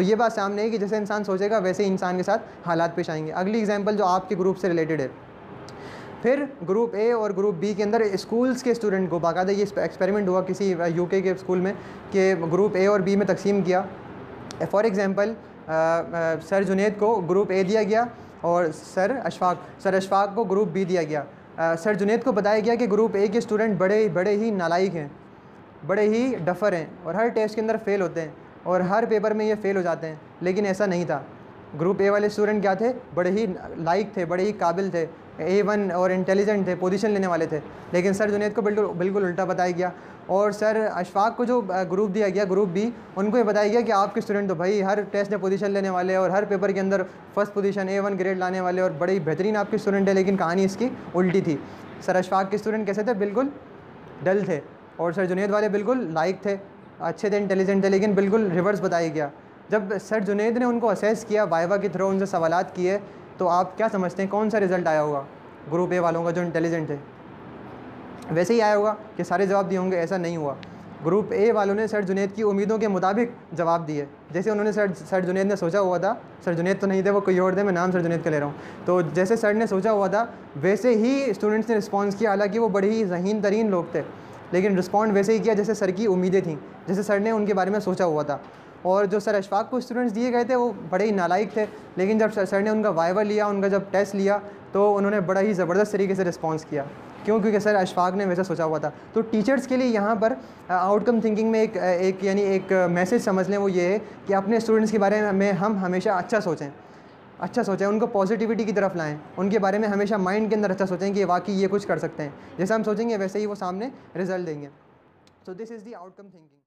तो ये बात सामने है कि जैसे इंसान सोचेगा वैसे इंसान के साथ हालात पेश आएँगे। अगली एग्ज़ाम्पल जो आपके ग्रुप से रिलेटेड है। फिर ग्रुप ए और ग्रुप बी के अंदर स्कूल्स के स्टूडेंट को बाकायदा ये एक्सपेरिमेंट हुआ किसी यूके के स्कूल में कि ग्रुप ए और बी में तकसीम किया। फॉर एग्ज़ाम्पल सर जुनेद को ग्रुप ए दिया गया और सर अशफाक सर अशफाक को ग्रुप बी दिया गया। आ, सर जुनेद को बताया गया कि ग्रुप ए के स्टूडेंट बड़े बड़े ही नालायक हैं बड़े ही डफ़र हैं और हर टेस्ट के अंदर फ़ेल होते हैं। और हर पेपर में ये फ़ेल हो जाते हैं। लेकिन ऐसा नहीं था। ग्रुप ए वाले स्टूडेंट क्या थे? बड़े ही लाइक थे, बड़े ही काबिल थे। ए वन और इंटेलिजेंट थे पोजीशन लेने वाले थे। लेकिन सर जुनेद को बिल्कुल बिल्कुल उल्टा बताया गया। और सर अशफाक को जो ग्रुप दिया गया ग्रुप बी उनको ये बताया गया कि आपके स्टूडेंट तो भाई हर टेस्ट में पोजीशन लेने वाले और हर पेपर के अंदर first position A one grade लाने वाले और बड़े ही बेहतरीन आपके स्टूडेंट है। लेकिन कहानी इसकी उल्टी थी। सर अशफाक के स्टूडेंट कैसे थे? बिल्कुल डल थे। और सर जुनेद वाले बिल्कुल लाइक थे। अच्छे थे इंटेलिजेंट थे, लेकिन बिल्कुल रिवर्स बताया गया। जब सर जुनेद ने उनको असेस किया, वाइवा के थ्रू उनसे सवाल किए तो आप क्या समझते हैं, कौन सा रिज़ल्ट आया होगा? ग्रुप ए वालों का जो इंटेलिजेंट थे। वैसे ही आया होगा कि सारे जवाब दिए होंगे, ऐसा नहीं हुआ। ग्रुप ए वालों ने सर जुनेद की उम्मीदों के मुताबिक जवाब दिए। जैसे उन्होंने सर सर जुनेद ने सोचा हुआ था, सर जुनेद तो नहीं थे, वो कोई और थे, मैं नाम सर जुनेद का ले रहा हूँ। तो जैसे सर ने सोचा हुआ था, वैसे ही स्टूडेंट्स ने रिस्पॉन्स किया, हालाँकि वो बड़े ही जहीन तरीन लोग थे। लेकिन रिस्पॉन्ड वैसे ही किया जैसे सर की उम्मीदें थीं, जैसे सर ने उनके बारे में सोचा हुआ था। और जो सर अशफाक को स्टूडेंट्स दिए गए थे, वो बड़े ही नालायक थे। लेकिन जब सर ने उनका वाइवर लिया, उनका जब टेस्ट लिया तो उन्होंने बड़ा ही ज़बरदस्त तरीके से रिस्पॉन्स किया। क्यों? क्योंकि सर अशफाक ने वैसा सोचा हुआ था। तो टीचर्स के लिए यहाँ पर आउटकम थिंकिंग में एक एक, यानी एक मैसेज समझ लें वो ये है कि अपने स्टूडेंट्स के बारे में हम हमेशा अच्छा सोचें। अच्छा सोचें उनको पॉजिटिविटी की तरफ़ लाएँ। उनके बारे में हमेशा माइंड के अंदर अच्छा सोचें कि वाकई ये कुछ कर सकते हैं। जैसे हम सोचेंगे, वैसे ही वो सामने रिज़ल्ट देंगे। So this is the outcome thinking